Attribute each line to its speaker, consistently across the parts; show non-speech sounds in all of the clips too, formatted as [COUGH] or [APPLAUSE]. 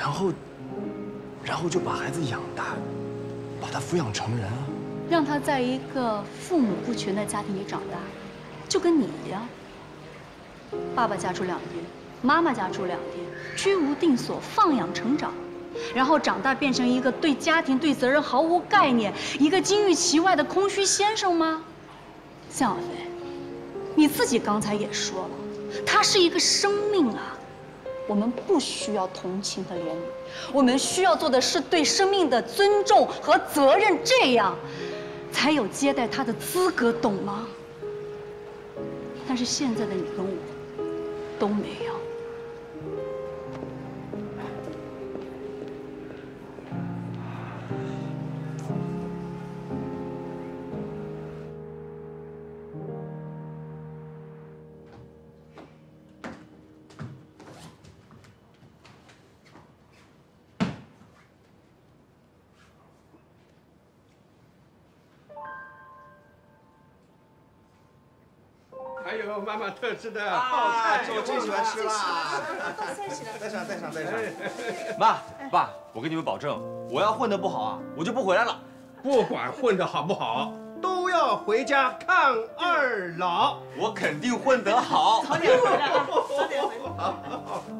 Speaker 1: 然后，然后就把孩子养大，把他抚养成人啊。
Speaker 2: 让他在一个父母不全的家庭里长大，就跟你一样。爸爸家住两天，妈妈家住两天，居无定所，放养成长，然后长大变成一个对家庭、对责任毫无概念、一个金玉其外的空虚先生吗？向小飞，你自己刚才也说了，他是一个生命啊，我们不需要同情和怜悯，我们需要做的是对生命的尊重和责任，这样。才有接待他的资格，懂吗？但是现在的你跟我都没有。
Speaker 3: 妈妈特制的泡菜，
Speaker 4: 我最喜欢吃了。带上，带上，带上。妈，爸，我跟你们保证，我要混得不好啊，我就不回来了。
Speaker 3: 不管混得好不好，都要回家看二老。
Speaker 4: 我肯定混得好。
Speaker 5: 早点回来啊，早点回来。[LAUGHS] [LAUGHS]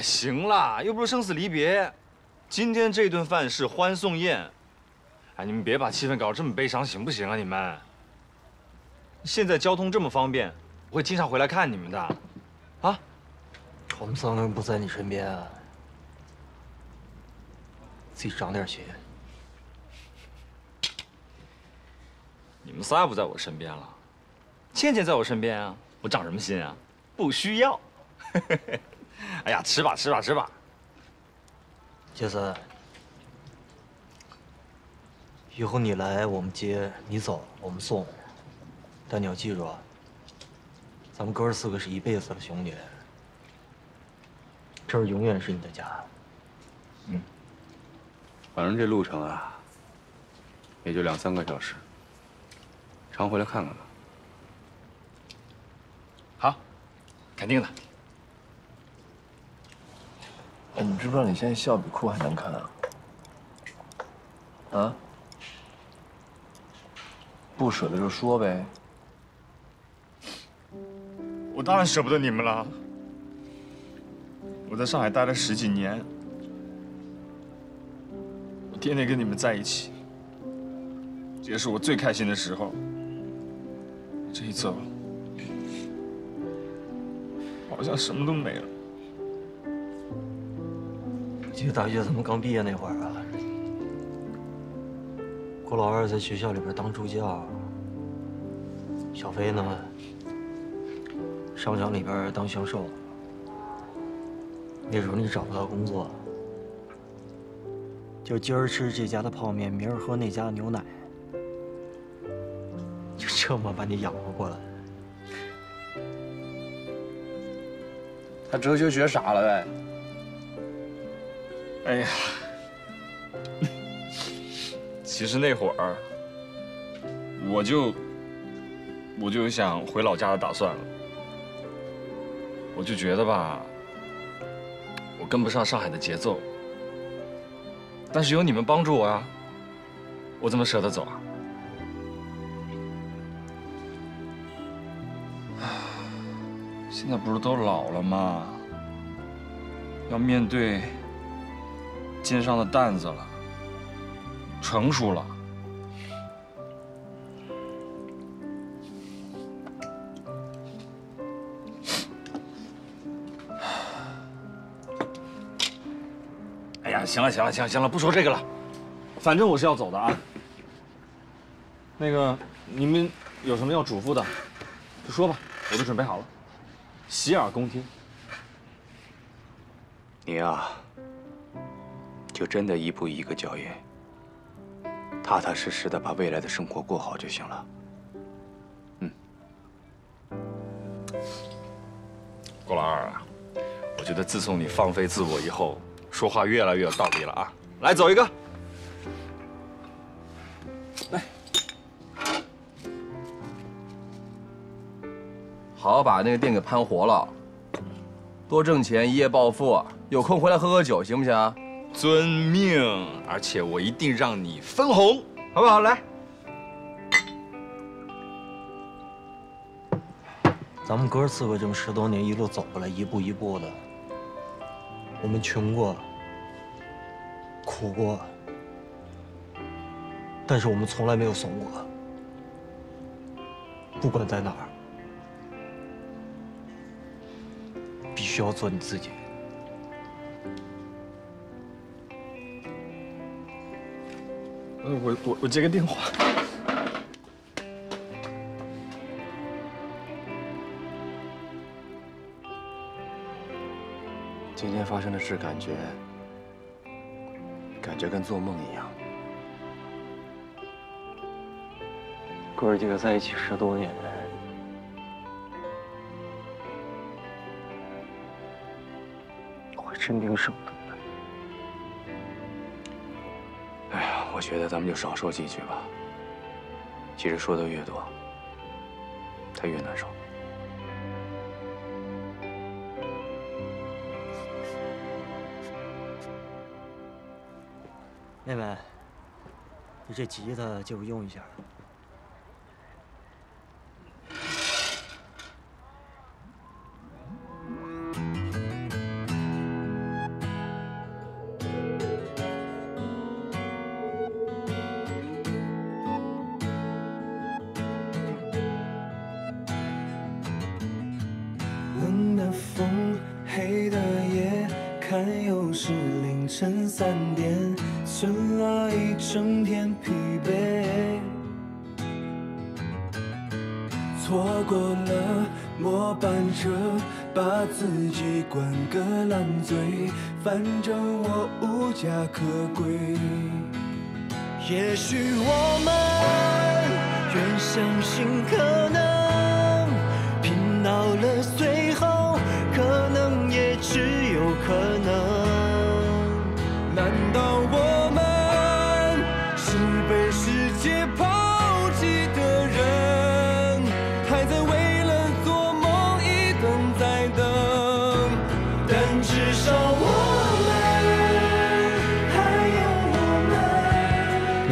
Speaker 4: 哎，行了，又不是生死离别，今天这顿饭是欢送宴。哎，你们别把气氛搞得这么悲伤，行不行啊？你们，现在交通这么方便，我会经常回来看你们的。啊？
Speaker 1: 我们三个人不在你身边啊，自己长点心。
Speaker 4: 你们仨不在我身边了，倩倩在我身边啊，我长什么心啊？不需要。[LAUGHS] 哎呀，吃吧，吃吧，吃吧。
Speaker 1: 杰森，以后你来我们接，你走我们送。但你要记住啊，咱们哥四个是一辈子的兄弟，这儿永远是你的家。
Speaker 6: 嗯，反正这路程啊，也就两三个小时，常回来看看吧。
Speaker 4: 好，肯定的。
Speaker 7: 你知不知道你现在笑比哭还难看啊？啊？不舍得就说呗。
Speaker 4: 我当然舍不得你们了。我在上海待了十几年，我天天跟你们在一起，这也是我最开心的时候。这一走，好像什么都没了。
Speaker 1: 记得大学咱们刚毕业那会儿啊，郭老二在学校里边当助教，小飞呢，商场里边当销售。那时候你找不到工作，就今儿吃这家的泡面，明儿喝那家的牛奶，就这么把你养活过来。
Speaker 7: 他哲学学傻了呗。
Speaker 4: 哎呀，其实那会儿我就我就有想回老家的打算了。我就觉得吧，我跟不上上海的节奏。但是有你们帮助我啊，我怎么舍得走啊？现在不是都老了吗？要面对。肩上的担子了，成熟了。[SIGHS] 哎呀，行了行了行了行了，不说这个了，反正我是要走的啊。那个，你们有什么要嘱咐的，就说吧，我都准备好了。洗耳恭听。
Speaker 6: 你呀、就真的一步一个脚印，踏踏实实的把未来的生活过好就行了。
Speaker 4: 嗯郭老二啊，我觉得自从你放飞自我以后，说话越来越有道理了啊！来，走一个。
Speaker 7: 好好把那个店给盘活了，多挣钱，一夜暴富。有空回来喝喝酒，行不行？
Speaker 4: 遵命，而且我一定让你分红，好不好？来，
Speaker 1: 咱们哥四个这么十多年一路走过来，一步一步的，我们穷过，苦过，但是我们从来没有怂过。不管在哪儿，必须要做你自己。
Speaker 4: 我我我接个电话。
Speaker 6: 今天发生的事，感觉感觉跟做梦一样。
Speaker 1: 哥几个在一起十多年，我真挺舍不得。
Speaker 6: 我觉得咱们就少说几句吧。其实说的越多，他越难受。
Speaker 1: 妹妹，你这吉他借我用一下。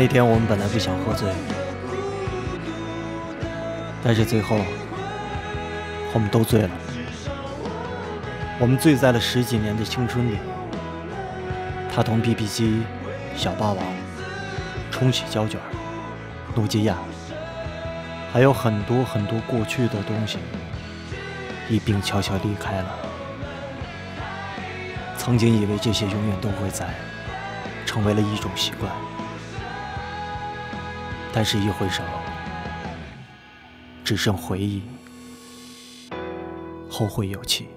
Speaker 8: 天我们
Speaker 1: 本来不想喝醉，但是最后我们都醉了。我们醉在了十几年的青春里。他同 BB 机、小霸王、冲洗胶卷、诺基亚，还有很多很多过去的东西，一并悄悄离开了。曾经以为这些永远都会在，成为了一种习惯。但是，一回首，只剩回忆，后会有期。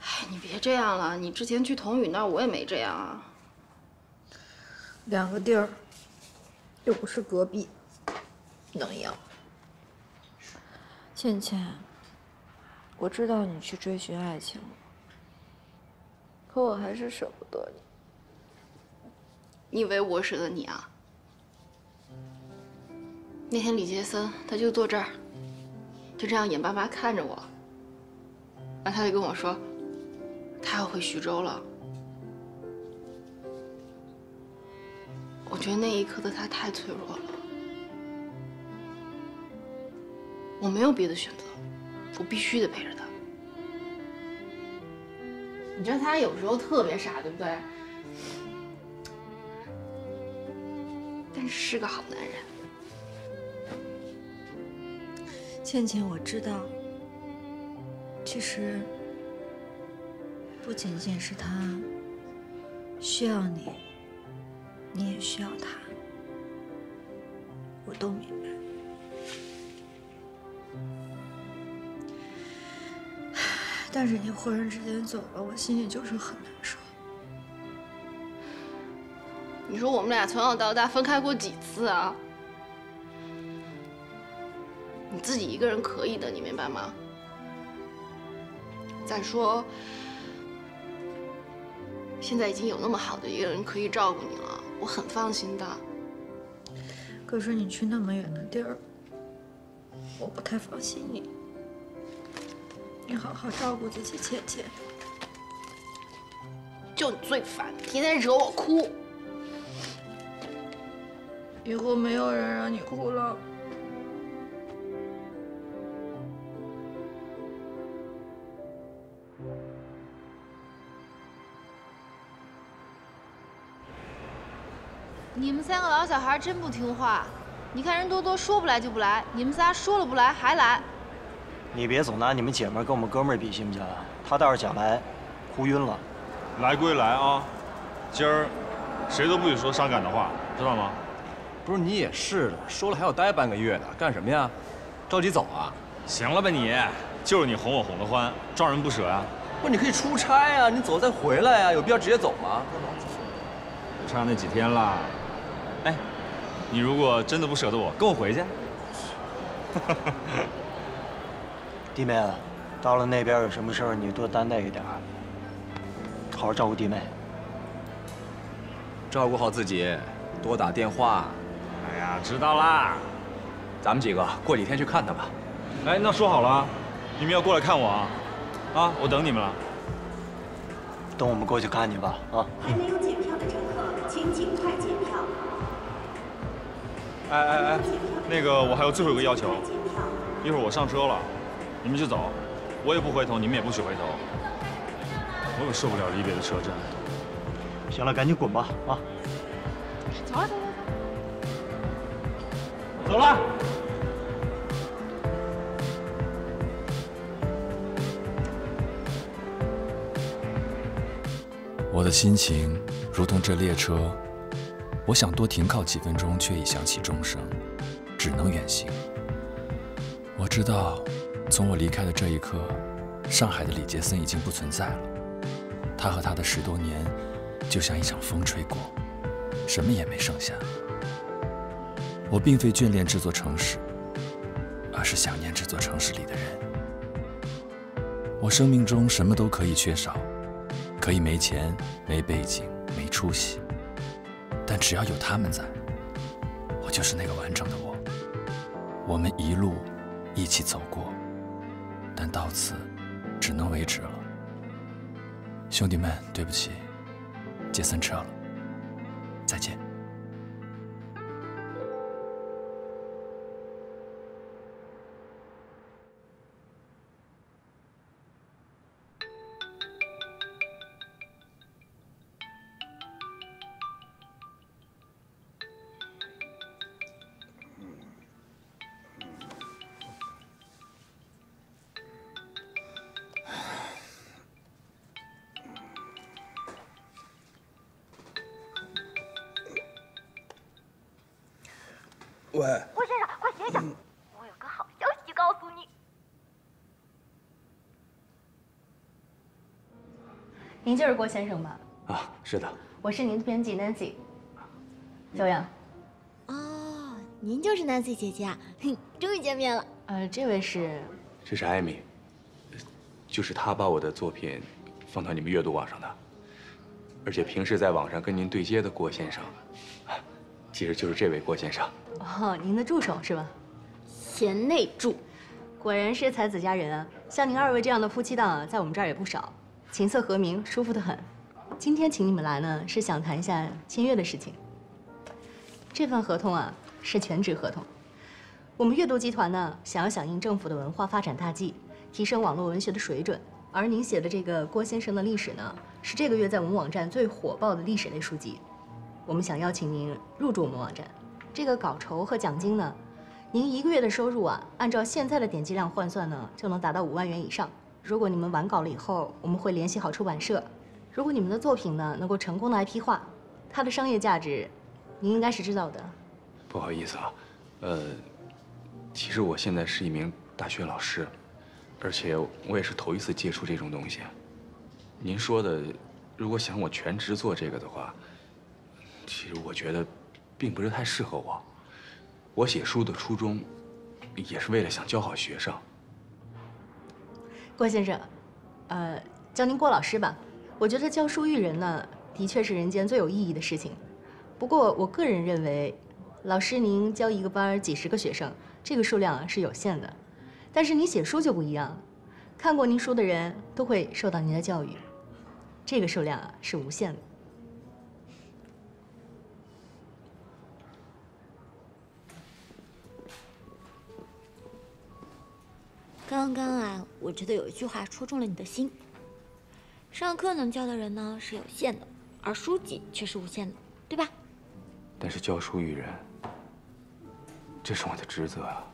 Speaker 9: 哎，你别这样了，你之前去童宇那儿，我也没这样啊。
Speaker 10: 两个地儿，又不是隔壁，能一样？倩倩，我知道你去追寻爱情了，可我还是舍不得你。
Speaker 9: 你以为我舍得你啊？那天李杰森他就坐这儿，就这样眼巴巴看着我，然后他就跟我说，他要回徐州了。我觉得那一刻的他太脆弱了，我没有别的选择，我必须得陪着。你知道他有时候特别傻，对不对？但是是个好男人。
Speaker 10: 倩倩，我知道，其实不仅仅是他需要你，你也需要他。我都明白。但是你忽然之间走了，我心里就是很难受。
Speaker 9: 你说我们俩从小到大分开过几次啊？你自己一个人可以的，你明白吗？再说，现在已经有那么好的一个人可以照顾你了，我很放心的。
Speaker 10: 可是你去那么远的地儿，我不太放心你。你好好照顾自己，倩倩。
Speaker 9: 就你最烦，天天惹我哭。
Speaker 10: 以后没有人让你哭了。
Speaker 9: 你们三个老小孩真不听话！你看人多多说不来就不来，你们仨说了不来还来。
Speaker 1: 你别总拿你们姐们跟我们哥们儿比，行不行？他倒是想来，哭晕了。
Speaker 4: 来归来啊，今儿谁都不许说伤感的话，知道吗？
Speaker 7: 不是你也是的，说了还要待半个月呢，干什么呀？着急走啊？
Speaker 4: 行了吧你，就是你哄我哄得欢，撞人不舍呀。
Speaker 7: 不是你可以出差呀，你走再回来呀，有必要直接走吗？
Speaker 4: 就差那几天了。哎，你如果真的不舍得我，跟我回去。[LAUGHS]
Speaker 1: 弟妹，到了那边有什么事儿，你多担待一点，好好照顾弟妹。
Speaker 7: 照顾好自己，多打电话。
Speaker 4: 哎呀，知道啦。
Speaker 7: 咱们几个过几天去看他吧。
Speaker 4: 哎，那说好了，你们要过来看我啊！啊，我等你们了。
Speaker 1: 等我们过去看你吧，啊。
Speaker 11: 还没有检票的乘客，请尽快检票。
Speaker 4: 哎哎哎，那个我还有最后一个要求，一会儿我上车了，你们就走，我也不回头，你们也不许回头。我可受不了离别的车站。
Speaker 1: 行了，赶紧滚吧，啊！
Speaker 9: 走了走了
Speaker 4: 走。走了。
Speaker 12: 我的心情如同这列车，我想多停靠几分钟，却已响起钟声，只能远行。我知道，从我离开的这一刻，上海的李杰森已经不存在了。他和他的十多年，就像一场风吹过，什么也没剩下。我并非眷恋这座城市，而是想念这座城市里的人。我生命中什么都可以缺少。可以没钱、没背景、没出息，但只要有他们在，我就是那个完整的我。我们一路一起走过，但到此只能为止了。兄弟们，对不起，杰森撤了，再见。
Speaker 13: 您就是郭先生吧？
Speaker 6: 啊，是的。
Speaker 13: 我是您的编辑 Nancy。小杨。
Speaker 14: 哦，您就是 Nancy 姐姐啊！[LAUGHS] 终于见面了。
Speaker 13: 呃，这位是？
Speaker 6: 这是艾米，就是她把我的作品放到你们阅读网上的，而且平时在网上跟您对接的郭先生，其实就是这位郭先生。
Speaker 13: 哦，您的助手是吧？
Speaker 14: 贤内助，
Speaker 13: 果然是才子佳人啊！像您二位这样的夫妻档啊，在我们这儿也不少，琴瑟和鸣，舒服的很。今天请你们来呢，是想谈一下签约的事情。这份合同啊，是全职合同。我们阅读集团呢，想要响应政府的文化发展大计，提升网络文学的水准。而您写的这个郭先生的历史呢，是这个月在我们网站最火爆的历史类书籍。我们想邀请您入驻我们网站。这个稿酬和奖金呢，您一个月的收入啊，按照现在的点击量换算呢，就能达到五万元以上。如果你们完稿了以后，我们会联系好出版社。如果你们的作品呢能够成功的 IP 化，它的商业价值，您应该是知道的。
Speaker 6: 不好意思啊，呃，其实我现在是一名大学老师，而且我也是头一次接触这种东西。您说的，如果想我全职做这个的话，其实我觉得并不是太适合我。我写书的初衷，也是为了想教好学生。
Speaker 13: 郭先生，呃，叫您郭老师吧。我觉得教书育人呢，的确是人间最有意义的事情。不过我个人认为，老师您教一个班几十个学生，这个数量是有限的。但是你写书就不一样，看过您书的人都会受到您的教育，这个数量啊是无限的。
Speaker 14: 刚刚啊，我觉得有一句话戳中了你的心。上课能教的人呢是有限的，而书籍却是无限的，对吧？
Speaker 6: 但是教书育人，这是我的职责啊。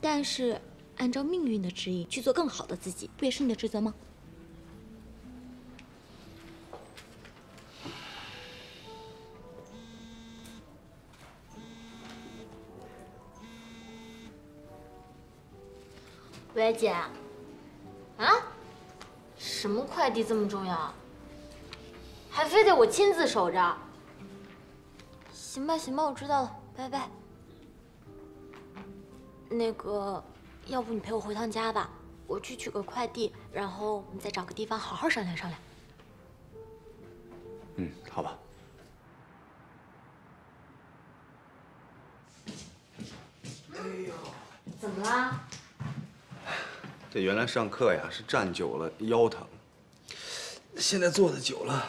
Speaker 14: 但是，按照命运的指引去做更好的自己，不也是你的职责吗？喂，姐。啊？什么快递这么重要？还非得我亲自守着？行吧，行吧，我知道了，拜拜。那个，要不你陪我回趟家吧，我去取个快递，然后我们再找个地方好好商量商量。
Speaker 6: 嗯，好吧。
Speaker 14: 哎呦，怎么啦？
Speaker 6: 这原来上课呀是站久了腰疼，现在坐的久了，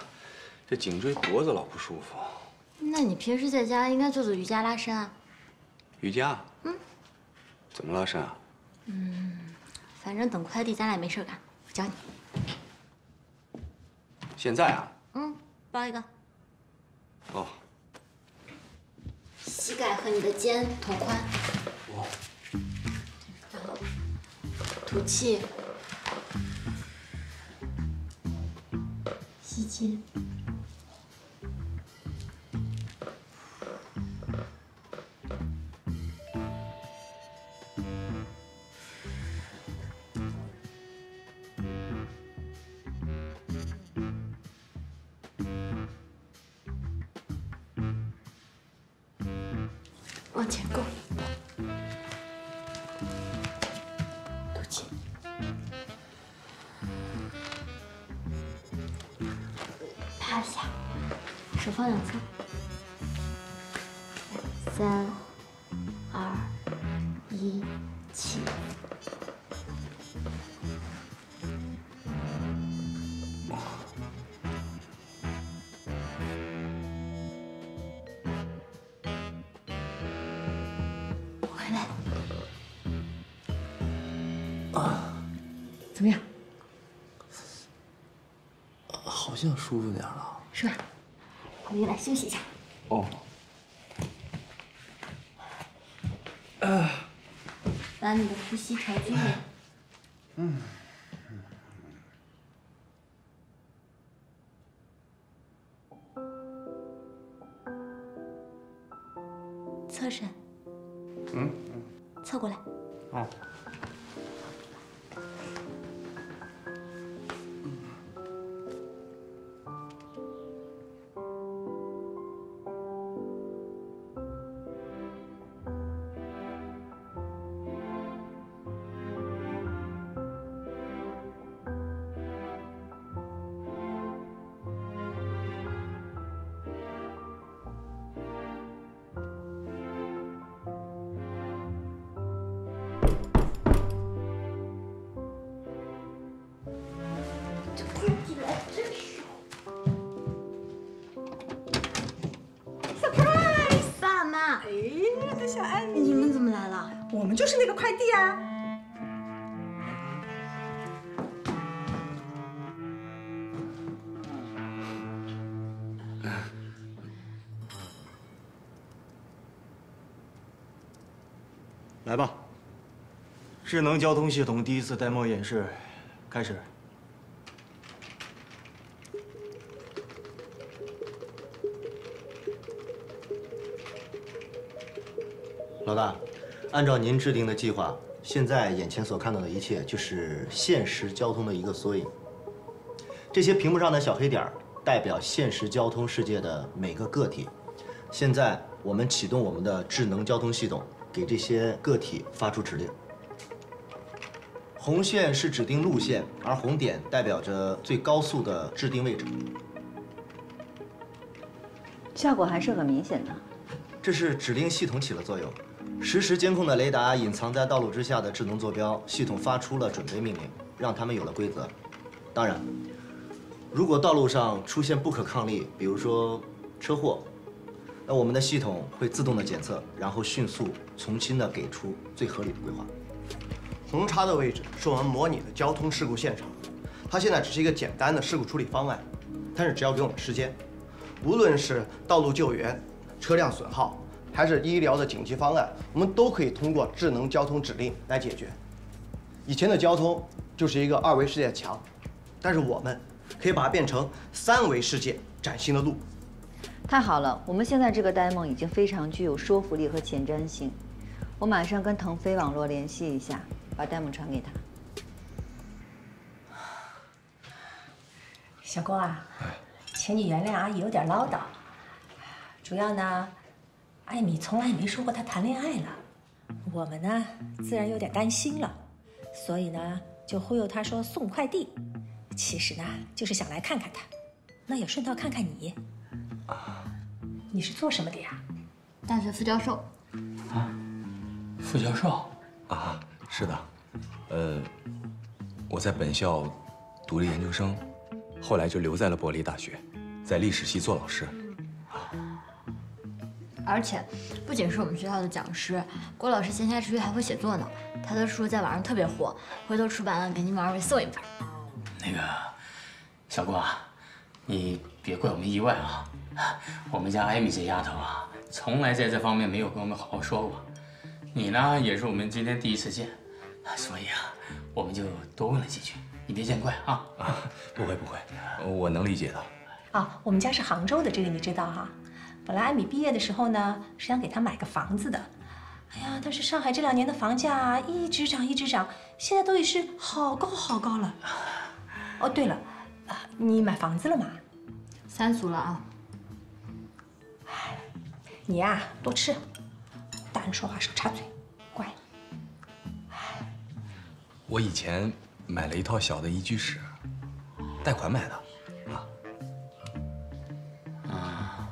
Speaker 6: 这颈椎脖子老不舒服。
Speaker 14: 那你平时在家应该做做瑜伽拉伸啊。
Speaker 6: 瑜伽？嗯。怎么拉伸啊？
Speaker 14: 嗯，反正等快递咱俩没事干，我教你。
Speaker 6: 现在啊？
Speaker 14: 嗯，包一个。
Speaker 6: 哦。
Speaker 14: 膝盖和你的肩同宽。
Speaker 6: 哇。
Speaker 14: 吐气，吸气，
Speaker 15: 像舒服点了，
Speaker 14: 是吧？我们来休息一下。
Speaker 15: 哦。
Speaker 14: 把你的呼吸调均匀。
Speaker 15: 嗯。
Speaker 1: 智能交通系统第一次 demo 演示开始。老大，
Speaker 16: 按照您制定的计划，现在眼前所看到的一切就是现实交通的一个缩影。这些屏幕上的小黑点代表现实交通世界的每个个体。现在我们启动我们的智能交通系统，给这些个体发出指令。红线是指定路线，而红点代表着最高速的制定位置。
Speaker 17: 效果还是很明显的。
Speaker 16: 这是指令系统起了作用，实时监控的雷达隐藏在道路之下的智能坐标，系统发出了准备命令，让他们有了规则。当然，如果道路上出现不可抗力，比如说车祸，那我们的系统会自动的检测，然后迅速重新的给出最合理的规划。
Speaker 18: 红叉的位置是我们模拟的交通事故现场，它现在只是一个简单的事故处理方案，但是只要给我们时间，无论是道路救援、车辆损耗，还是医疗的紧急方案，我们都可以通过智能交通指令来解决。以前的交通就是一个二维世界的墙，但是我们可以把它变成三维世界崭新的路。
Speaker 17: 太好了，我们现在这个 demo 已经非常具有说服力和前瞻性。我马上跟腾飞网络联系一下。把 demo 传给他。
Speaker 15: 小郭啊，请你原谅阿姨有点唠叨。主要呢，艾米从来没说过她谈恋爱了，我们呢自然有点担心了，所以呢就忽悠她说送快递，其实呢就是想来看看她，那也顺道看看你。啊，你是做什么的呀？
Speaker 9: 大学副教授。
Speaker 19: 啊，副教授。
Speaker 6: 啊，是的。呃，我在本校读了研究生，后来就留在了伯利大学，在历史系做老师。
Speaker 14: 而且，不仅是我们学校的讲师，郭老师闲暇之余还会写作呢。他的书在网上特别火，回头出版了给你们二位送一本。
Speaker 19: 那个，小郭啊，你别怪我们意外啊。我们家艾米这丫头啊，从来在这方面没有跟我们好好说过。你呢，也是我们今天第一次见。所以啊，我们就多问了几句，你别见怪啊！
Speaker 6: 啊，不会不会，我能理解的。
Speaker 15: 啊，我们家是杭州的，这个你知道哈。本来艾米毕业的时候呢，是想给她买个房子的。哎呀，但是上海这两年的房价一直涨一直涨，现在都已是好高好高了。哦，对了，啊，你买房子了吗？
Speaker 14: 三俗了啊。
Speaker 15: 哎，你呀，多吃，大人说话少插嘴。
Speaker 6: 我以前买了一套小的一居室，贷款买的，
Speaker 15: 啊。啊。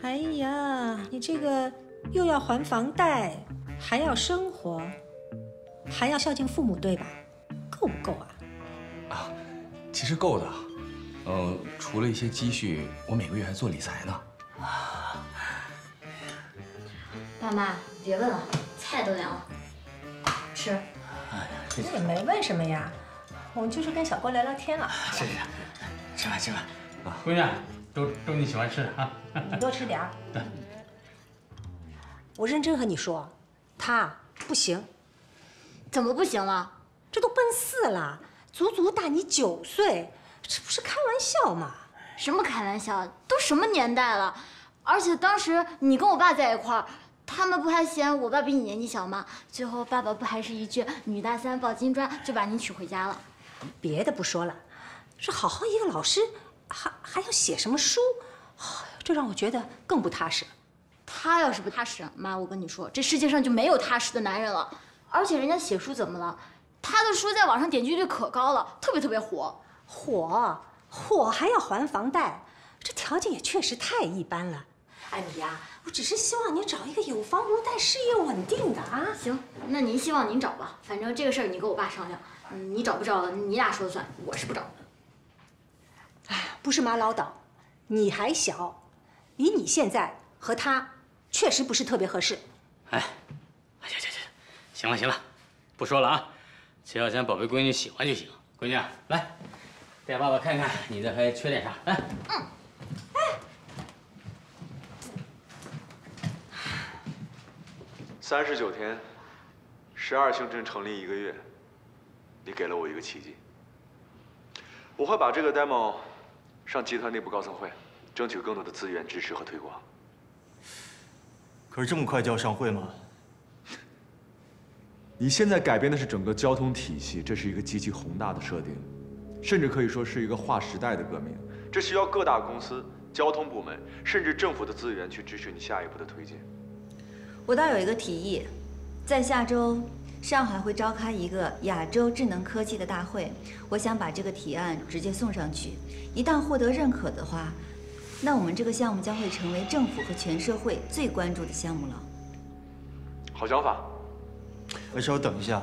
Speaker 15: 哎呀，你这个又要还房贷，还要生活，还要孝敬父母，对吧？够不够啊？
Speaker 6: 啊，其实够的。嗯，除了一些积蓄，我每个月还做理财呢。啊。
Speaker 14: 爸妈，别问了，菜都凉了，吃。
Speaker 15: 你也没问什么呀，我们就是跟小郭聊聊天了。
Speaker 19: 谢谢，吃饭吃饭。姑娘，都都你喜欢吃的啊。
Speaker 15: 你多吃点儿。
Speaker 19: 对。
Speaker 15: 我认真和你说，他不行。
Speaker 14: 怎么不行了？
Speaker 15: 这都奔四了，足足大你九岁，这不是开玩笑吗？
Speaker 14: 什么开玩笑？都什么年代了？而且当时你跟我爸在一块儿。他们不还嫌我爸比你年纪小吗？最后爸爸不还是一句“女大三抱金砖”就把你娶回家了。
Speaker 15: 别的不说了，这好好一个老师，还还要写什么书？这让我觉得更不踏实。
Speaker 14: 他要是不踏实，妈，我跟你说，这世界上就没有踏实的男人了。而且人家写书怎么了？他的书在网上点击率可高了，特别特别火。
Speaker 15: 火火还要还房贷，这条件也确实太一般了。艾米呀，我只是希望你找一个有房无贷、事业稳定的啊。
Speaker 14: 行，那您希望您找吧，反正这个事儿你跟我爸商量。你找不找，你俩说了算，我是不找。
Speaker 15: 哎，不是妈唠叨，你还小，以你现在和他，确实不是特别合适。
Speaker 19: 哎，行行行，行了行了，不说了啊，只要咱宝贝闺女喜欢就行。闺女，来，带爸爸看看你这还缺点啥？来，嗯。
Speaker 3: 三十九天，十二星辰成立一个月，你给了我一个奇迹。我会把这个 demo 上集团内部高层会，争取更多的资源支持和推广。
Speaker 1: 可是这么快就要上会吗？[LAUGHS]
Speaker 3: 你现在改变的是整个交通体系，这是一个极其宏大的设定，甚至可以说是一个划时代的革命。这需要各大公司、交通部门，甚至政府的资源去支持你下一步的推进。
Speaker 17: 我倒有一个提议，在下周上海会召开一个亚洲智能科技的大会，我想把这个提案直接送上去，一旦获得认可的话，那我们这个项目将会成为政府和全社会最关注的项目了。
Speaker 3: 好想法。
Speaker 1: 哎，稍微等一下，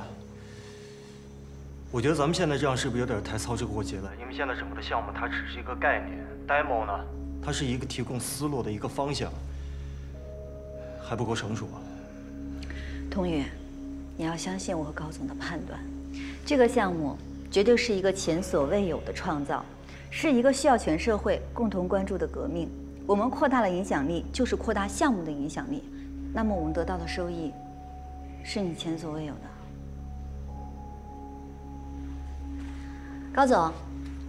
Speaker 1: 我觉得咱们现在这样是不是有点太操之过急了？因为现在整个的项目它只是一个概念，demo 呢，它是一个提供思路的一个方向，还不够成熟啊。
Speaker 17: 童宇，你要相信我和高总的判断，这个项目绝对是一个前所未有的创造，是一个需要全社会共同关注的革命。我们扩大了影响力，就是扩大项目的影响力，那么我们得到的收益。是你前所未有的，高总，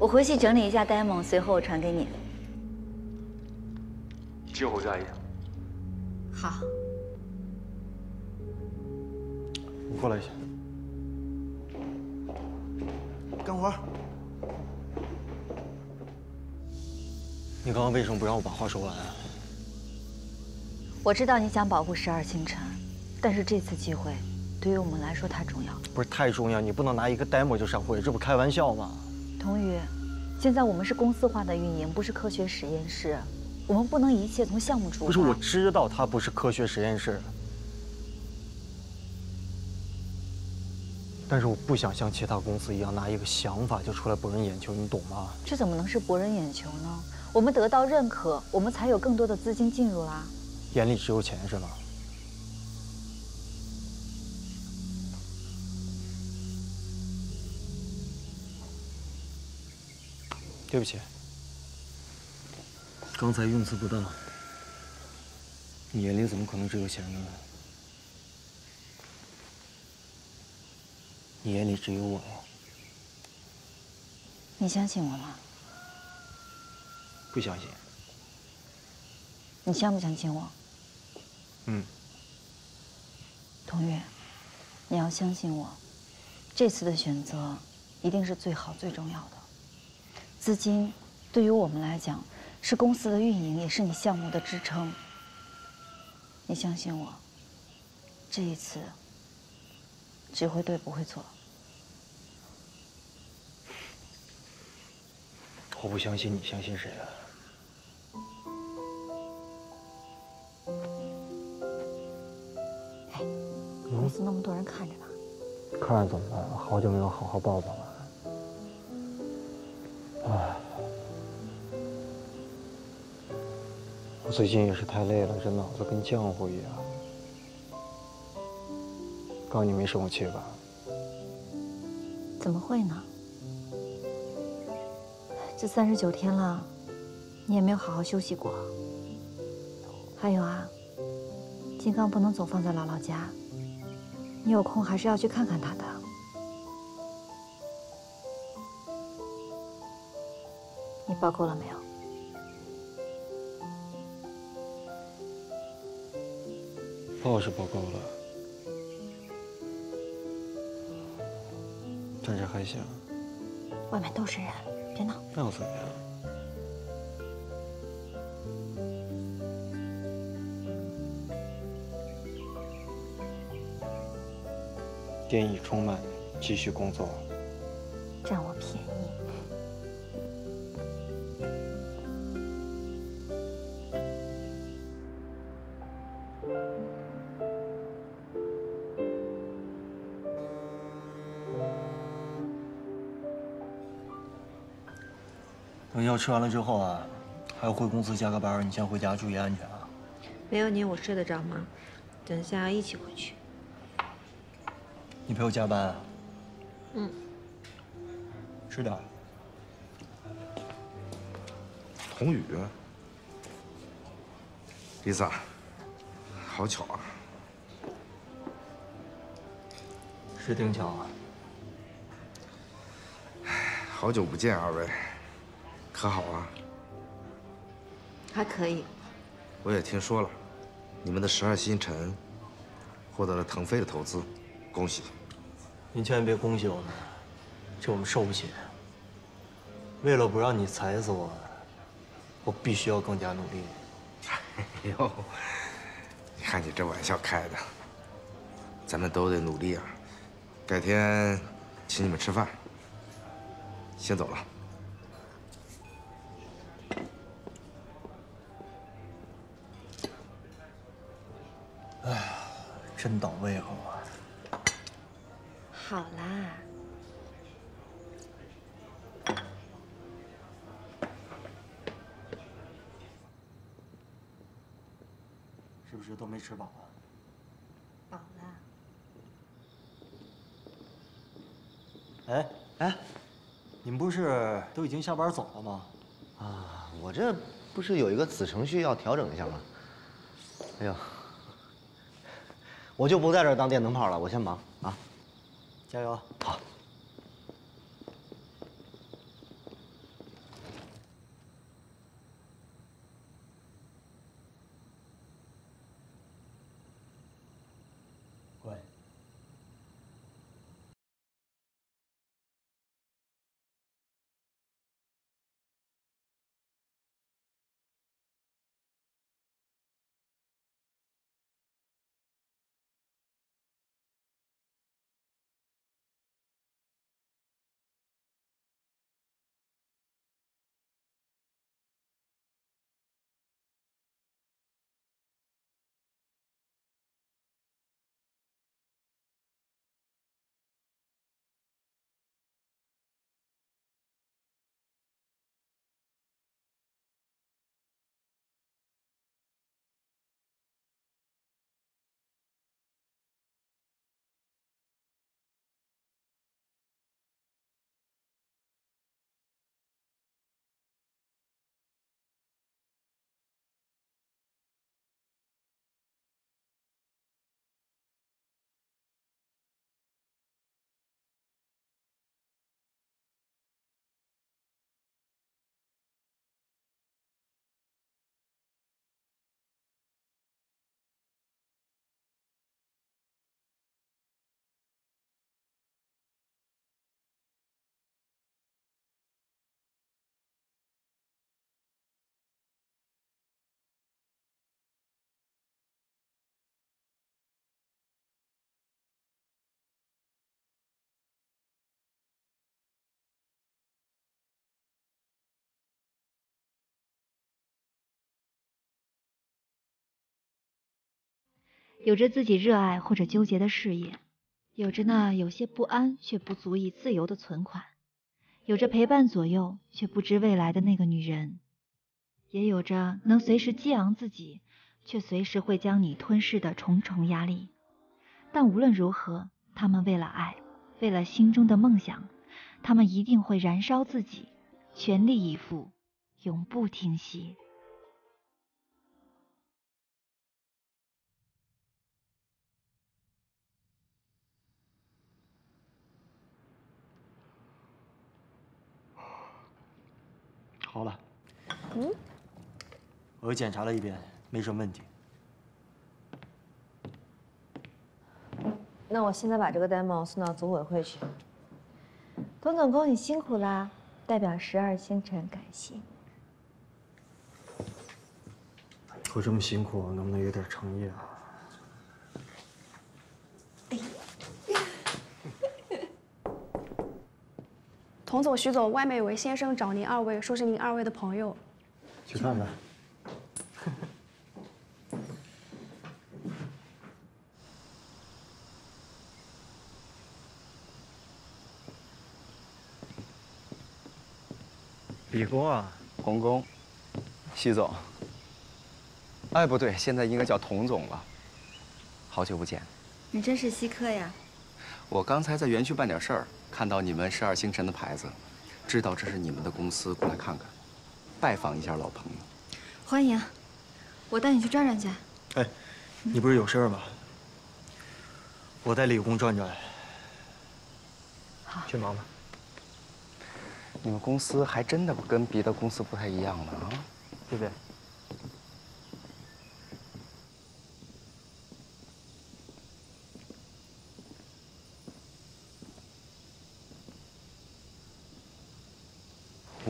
Speaker 17: 我回去整理一下 demo，随后传给你。
Speaker 3: 今后加一。
Speaker 17: 好。
Speaker 1: 你过来一下。
Speaker 18: 干活。
Speaker 1: 你刚刚为什么不让我把话说完啊？
Speaker 17: 我知道你想保护十二星辰。但是这次机会对于我们来说太重要了，
Speaker 1: 不是太重要，你不能拿一个 demo 就上会，这不开玩笑吗？
Speaker 17: 童宇，现在我们是公司化的运营，不是科学实验室，我们不能一切从项目出发。
Speaker 1: 不是，我知道它不是科学实验室，但是我不想像其他公司一样拿一个想法就出来博人眼球，你懂吗？
Speaker 17: 这怎么能是博人眼球呢？我们得到认可，我们才有更多的资金进入啦。
Speaker 1: 眼里只有钱是吗？对不起，刚才用词不当。你眼里怎么可能只有钱呢？你眼里只有我呀。
Speaker 17: 你相信我吗？
Speaker 1: 不相信。
Speaker 17: 你相不相信我？
Speaker 1: 嗯。
Speaker 17: 童月，你要相信我，这次的选择一定是最好、最重要的。资金对于我们来讲是公司的运营，也是你项目的支撑。你相信我，这一次只会对不会错。
Speaker 1: 我不相信，你相信谁啊？
Speaker 17: 哎，公司那么多人看着呢。
Speaker 1: 看着怎么办？好久没有好好抱抱了。唉，最近也是太累了，这脑子跟浆糊一样。告你没生我气吧？
Speaker 17: 怎么会呢？这三十九天了，你也没有好好休息过。还有啊，金刚不能总放在姥姥家，你有空还是要去看看他的。你报够了没有？
Speaker 1: 报是报够了，但是还想。
Speaker 17: 外面都是人，别闹。
Speaker 1: 那又怎么样？电影充满，继续工作。等药吃完了之后啊，还要回公司加个班，你先回家注意安全啊。
Speaker 10: 没有你我睡得着吗？等下一起回去。
Speaker 1: 你陪我加班啊？
Speaker 10: 嗯。
Speaker 1: 吃点。
Speaker 20: 童宇，Lisa，好巧啊。
Speaker 1: 是挺巧啊。
Speaker 20: 好久不见，二位。可好啊？
Speaker 10: 还可以。
Speaker 20: 我也听说了，你们的十二星辰获得了腾飞的投资，恭喜！
Speaker 1: 您千万别恭喜我们，这我们受不起。为了不让你踩死我，我必须要更加努力。
Speaker 20: 哎呦，你看你这玩笑开的，咱们都得努力啊！改天请你们吃饭。先走了。
Speaker 1: 真倒胃口啊！
Speaker 17: 好啦，
Speaker 1: 是不是都没吃饱啊？
Speaker 17: 饱了。
Speaker 1: 哎哎，你们不是都已经下班走了吗？
Speaker 16: 啊，我这不是有一个子程序要调整一下吗？哎呦，我就不在这儿当电灯泡了，我先忙啊。
Speaker 1: 加油！
Speaker 17: 有着自己热爱或者纠结的事业，有着那有些不安却不足以自由的存款，有着陪伴左右却不知未来的那个女人，也有着能随时激昂自己，却随时会将你吞噬的重重压力。但无论如何，他们为了爱，为了心中的梦想，他们一定会燃烧自己，全力以赴，永不停息。
Speaker 1: 好了，
Speaker 10: 嗯，
Speaker 1: 我又检查了一遍，没什么问题。
Speaker 10: 那我现在把这个 demo 送到组委会去。董总工，你辛苦啦，代表十二星辰感谢。
Speaker 1: 我这么辛苦，能不能有点诚意啊？
Speaker 21: 童总、徐总，外面有位先生找您二位，说是您二位的朋友。
Speaker 1: 去看看。
Speaker 22: 李工啊，洪工，徐总。哎，不对，现在应该叫童总了。好久不见。
Speaker 14: 你真是稀客呀！
Speaker 22: 我刚才在园区办点事儿，看到你们十二星辰的牌子，知道这是你们的公司，过来看看，拜访一下老朋友。
Speaker 14: 欢迎，我带你去转转去。
Speaker 1: 哎，你不是有事儿吗？我带李工转转。
Speaker 14: 好，
Speaker 1: 去忙吧。
Speaker 22: 你们公司还真的跟别的公司不太一样呢啊，
Speaker 1: 对不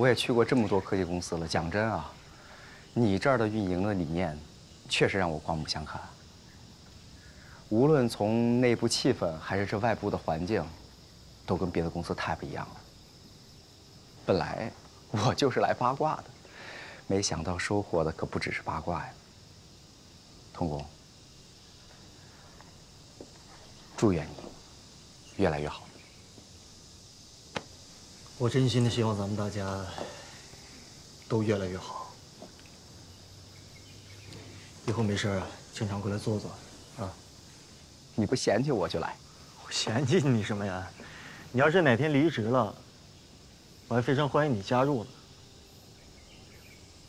Speaker 22: 我也去过这么多科技公司了，讲真啊，你这儿的运营的理念，确实让我刮目相看。无论从内部气氛还是这外部的环境，都跟别的公司太不一样了。本来 [LAUGHS] 我就是来八卦的，没想到收获的可不只是八卦呀。童工，祝愿你越来越好。
Speaker 1: 我真心的希望咱们大家都越来越好。以后没事啊，经常过来坐坐，啊。
Speaker 22: 你不嫌弃我就来。
Speaker 1: 我嫌弃你什么呀？你要是哪天离职了，我还非常欢迎你加入呢。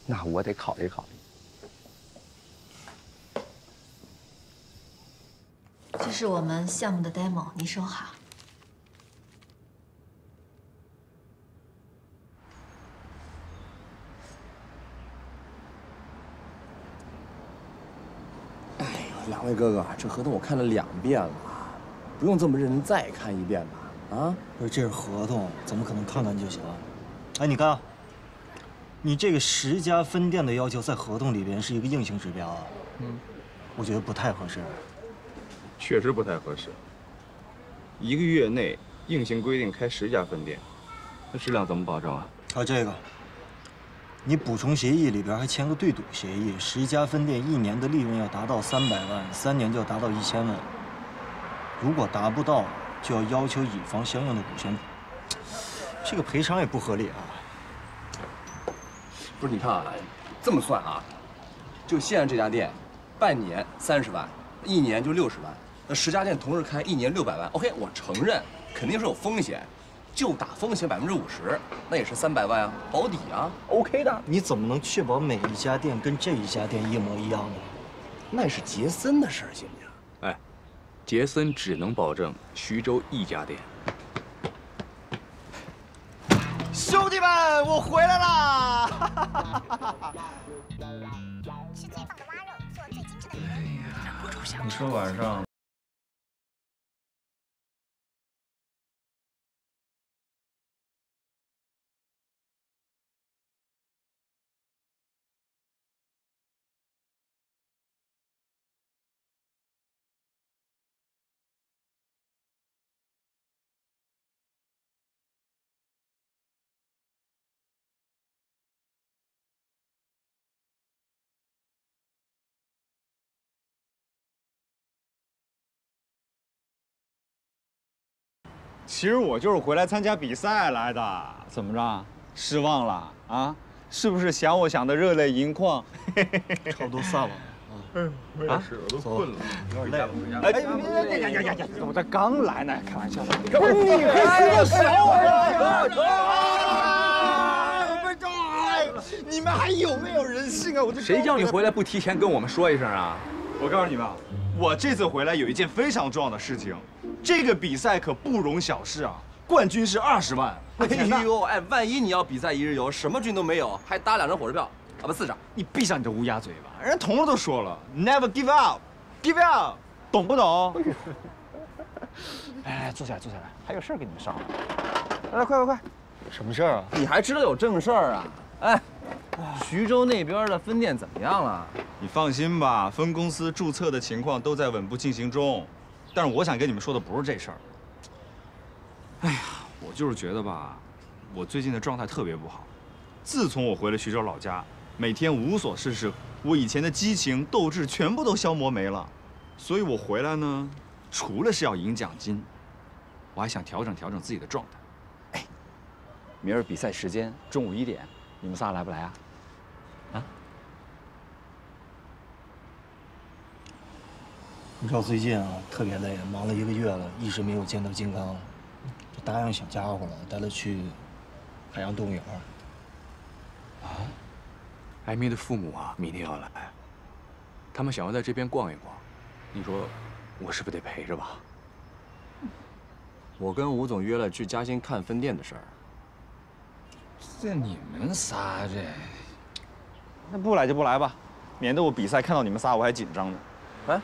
Speaker 22: 那我得考虑考虑。
Speaker 17: 这是我们项目的 demo，你收好。
Speaker 23: 两位哥哥，这合同我看了两遍了，不用这么认真再看一遍吧？啊？
Speaker 1: 不是，这是合同，怎么可能看看就行？哎，你看啊，你这个十家分店的要求在合同里边是一个硬性指标啊。嗯，我觉得不太合适。
Speaker 6: 确实不太合适。一个月内硬性规定开十家分店，那质量怎么保证啊？
Speaker 1: 还有这个，你补充协议里边还签个对赌协议，十家分店一年的利润要达到三百万，三年就要达到一千万。如果达不到，就要要求乙方相应的股权。这个赔偿也不合理啊。
Speaker 23: 不是，你看啊，这么算啊，就现在这家店，半年三十万，一年就六十万。那十家店同时开，一年六百万。OK，我承认肯定是有风险，就打风险百分之五十，那也是三百万啊，保底啊，OK 的。
Speaker 1: 你怎么能确保每一家店跟这一家店一模一样呢？
Speaker 23: 那是杰森的事儿，行不行？
Speaker 6: 哎，杰森只能保证徐州一家店。
Speaker 4: 兄弟们，我回来啦！
Speaker 24: 吃最棒的蛙肉，做最精致的鱼。忍不住想
Speaker 25: 你说晚上。
Speaker 4: 其实我就是回来参加比赛来的，怎么着？失望了啊？是不是想我想的热泪盈眶？[LAUGHS]
Speaker 1: 差不多散了。
Speaker 4: 嗯，
Speaker 1: 我也是，我都困了，有点累了。哎
Speaker 4: 呀呀呀呀呀！我这刚来呢，开玩笑的。
Speaker 23: 不是你还小我呀？
Speaker 4: 你们还有没有人性啊？我这
Speaker 6: 谁叫你回来不提前跟我们说一声啊？
Speaker 4: 我告诉你们，我这次回来有一件非常重要的事情，这个比赛可不容小视啊！冠军是二十万。
Speaker 23: 哎呦，[LAUGHS] 哎，万一你要比赛一日游，什么军都没有，还搭两张火车票，啊不四张。
Speaker 4: 你闭上你的乌鸦嘴吧！人家同事都说了，Never give up，give up，懂不懂？[LAUGHS] 哎，坐下来，坐下来，还有事儿跟你们商量。来来，快快快！
Speaker 1: 什么事儿啊？
Speaker 23: 你还知道有正事儿啊？哎，徐州那边的分店怎么样了？
Speaker 4: 你放心吧，分公司注册的情况都在稳步进行中。但是我想跟你们说的不是这事儿。哎呀，我就是觉得吧，我最近的状态特别不好。自从我回了徐州老家，每天无所事事，我以前的激情斗志全部都消磨没了。所以我回来呢，除了是要赢奖金，我还想调整调整自己的状态。哎，明儿比赛时间中午一点，你们仨来不来啊？啊？
Speaker 1: 你知道最近啊特别累，忙了一个月了，一直没有见到金刚，就答应小家伙了，带他去海洋动物园。
Speaker 6: 啊？艾米的父母啊，明天要来，他们想要在这边逛一逛，你说我是不是得陪着吧？
Speaker 23: 我跟吴总约了去嘉兴看分店的事儿。
Speaker 4: 这你们仨这，那不来就不来吧，免得我比赛看到你们仨我还紧张呢。
Speaker 23: 哎，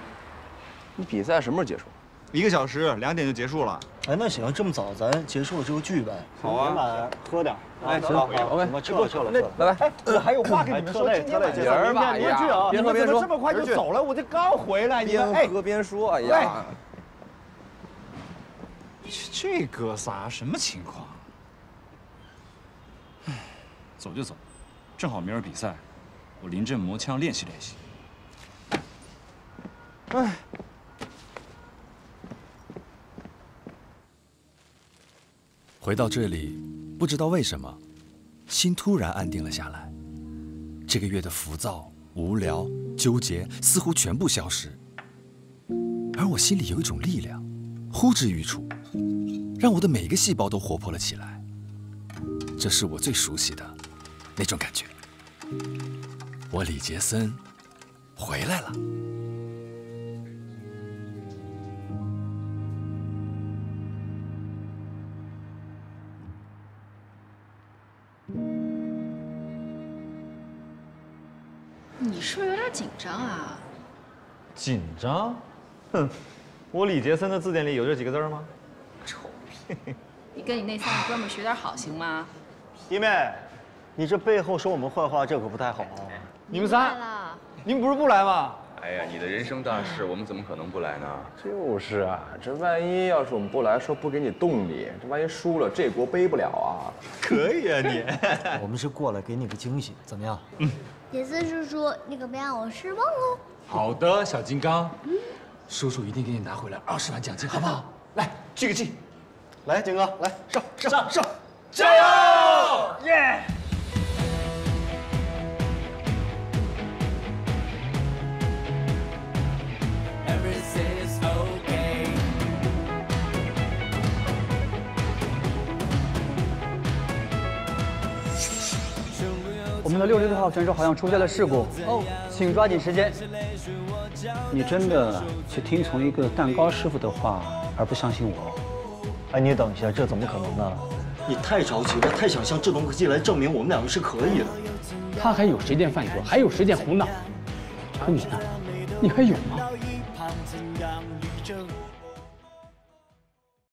Speaker 23: 你比赛什么时候结束？
Speaker 4: 一个小时，两点就结束了。
Speaker 1: 哎，那行，这么早，咱结束了这个剧呗。
Speaker 4: 好啊
Speaker 1: 喝点。
Speaker 4: 哎，
Speaker 1: 行
Speaker 4: 好
Speaker 1: ，OK，
Speaker 4: 我
Speaker 1: 撤了，撤了，撤了。
Speaker 4: 拜拜。
Speaker 1: 哎，我还有话跟你们说，今天晚上明天连剧啊，
Speaker 4: 别喝边说，
Speaker 1: 这么快就走了？我这刚回来，你们
Speaker 4: 边喝边说，哎呀，这哥仨什么情况？哎，走就走，正好明儿比赛，我临阵磨枪练习练习。哎。
Speaker 12: 回到这里，不知道为什么，心突然安定了下来。这个月的浮躁、无聊、纠结似乎全部消失，而我心里有一种力量，呼之欲出，让我的每个细胞都活泼了起来。这是我最熟悉的那种感觉。我李杰森回来了。
Speaker 2: 张啊？
Speaker 4: 紧张？哼，我李杰森的字典里有这几个字吗？
Speaker 2: 臭屁！你跟你那三个哥们学点好行吗？[SIGHS]
Speaker 1: 弟妹，你这背后说我们坏话，这可不太好啊。
Speaker 4: 你们仨，你们不是不来吗？
Speaker 6: 哎呀，你的人生大事，我们怎么可能不来呢？
Speaker 7: 就是啊，这万一要是我们不来，说不给你动力，这万一输了，这锅背不了啊。
Speaker 4: 可以啊你，[LAUGHS]
Speaker 1: 我们是过来给你个惊喜，怎么样？
Speaker 4: 嗯。
Speaker 11: 杰森叔叔，你可别让我失望哦。
Speaker 26: 好的，小金刚，叔叔一定给你拿回来二十万奖金，好不好？[LAUGHS] 来，聚个气，
Speaker 1: 来，金哥，来上上上，
Speaker 26: 加油！耶！
Speaker 27: 们的六十六号选手好像出现了事故，哦，请抓紧时间。
Speaker 28: 你真的去听从一个蛋糕师傅的话，而不相信我？
Speaker 1: 哎，你等一下，这怎么可能呢？你太着急了，太想向智能科技来证明我们两个是可以的。
Speaker 28: 他还有时间犯错，还有时间胡闹，可你呢？你还有吗？